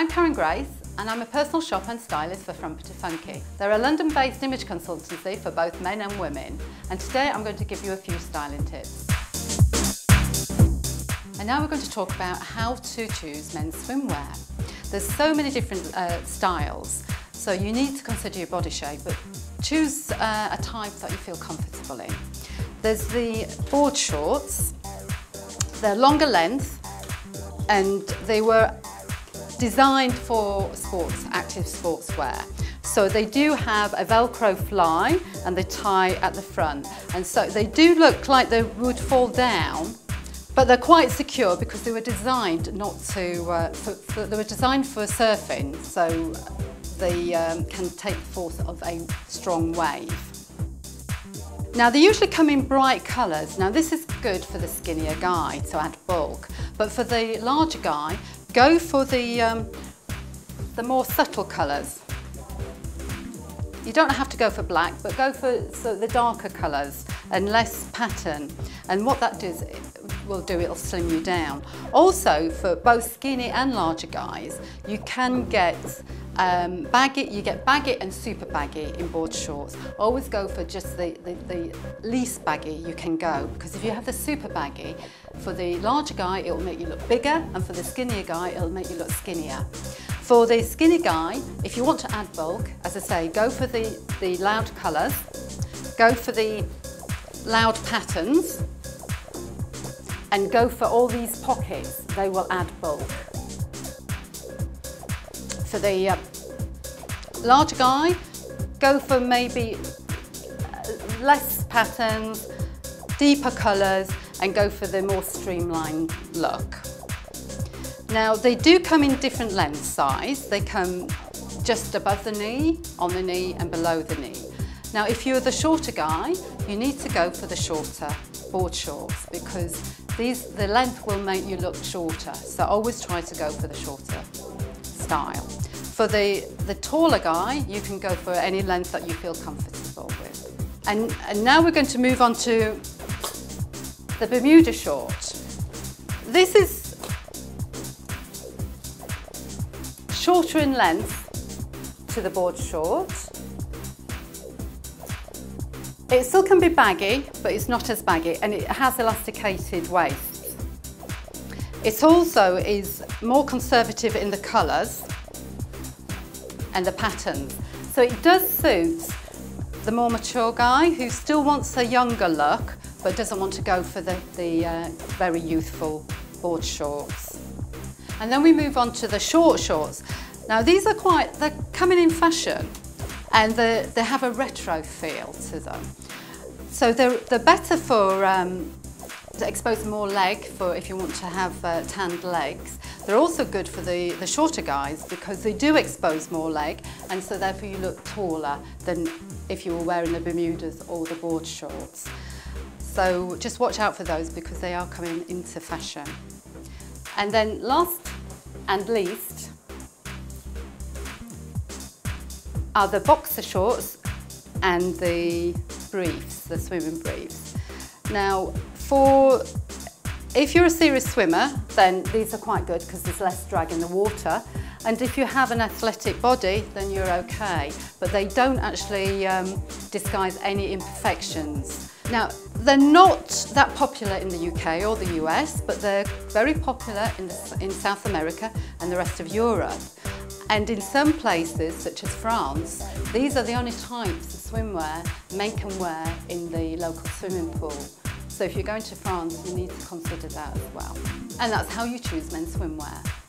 I'm Karen Grace and I'm a personal shop and stylist for to Funky. They're a London-based image consultancy for both men and women and today I'm going to give you a few styling tips. And now we're going to talk about how to choose men's swimwear. There's so many different uh, styles so you need to consider your body shape but choose uh, a type that you feel comfortable in. There's the board shorts, they're longer length and they were designed for sports, active sportswear. So they do have a Velcro fly and they tie at the front. And so they do look like they would fall down, but they're quite secure because they were designed not to, uh, for, for, they were designed for surfing. So they um, can take the force of a strong wave. Now they usually come in bright colours. Now this is good for the skinnier guy to add bulk, but for the larger guy, go for the, um, the more subtle colours. You don't have to go for black, but go for so the darker colours and less pattern. And what that does, will do, it'll slim you down. Also, for both skinny and larger guys, you can get um, baggy, you get baggy and super baggy in board shorts. Always go for just the, the, the least baggy you can go because if you have the super baggy, for the larger guy it'll make you look bigger and for the skinnier guy it'll make you look skinnier. For the skinny guy, if you want to add bulk, as I say, go for the, the loud colours, go for the loud patterns and go for all these pockets, they will add bulk. For the uh, larger guy, go for maybe uh, less patterns, deeper colours and go for the more streamlined look. Now they do come in different length size. They come just above the knee, on the knee and below the knee. Now if you're the shorter guy, you need to go for the shorter board shorts because these, the length will make you look shorter. So always try to go for the shorter style. For the, the taller guy, you can go for any length that you feel comfortable with. And, and now we're going to move on to the Bermuda short. This is shorter in length to the board short. It still can be baggy, but it's not as baggy and it has elasticated waist. It also is more conservative in the colours and the patterns. So it does suit the more mature guy who still wants a younger look but doesn't want to go for the, the uh, very youthful board shorts. And then we move on to the short shorts. Now these are quite, they're coming in fashion and they have a retro feel to them. So they're, they're better for um, expose more leg for if you want to have uh, tanned legs. They're also good for the, the shorter guys because they do expose more leg and so therefore you look taller than if you were wearing the Bermudas or the board shorts. So just watch out for those because they are coming into fashion. And then last and least are the boxer shorts and the briefs, the swimming briefs. Now, for if you're a serious swimmer, then these are quite good because there's less drag in the water. And if you have an athletic body, then you're okay. But they don't actually um, disguise any imperfections. Now, they're not that popular in the UK or the US, but they're very popular in, the, in South America and the rest of Europe. And in some places, such as France, these are the only types of swimwear men can wear in the local swimming pool. So if you're going to France, you need to consider that as well. And that's how you choose men's swimwear.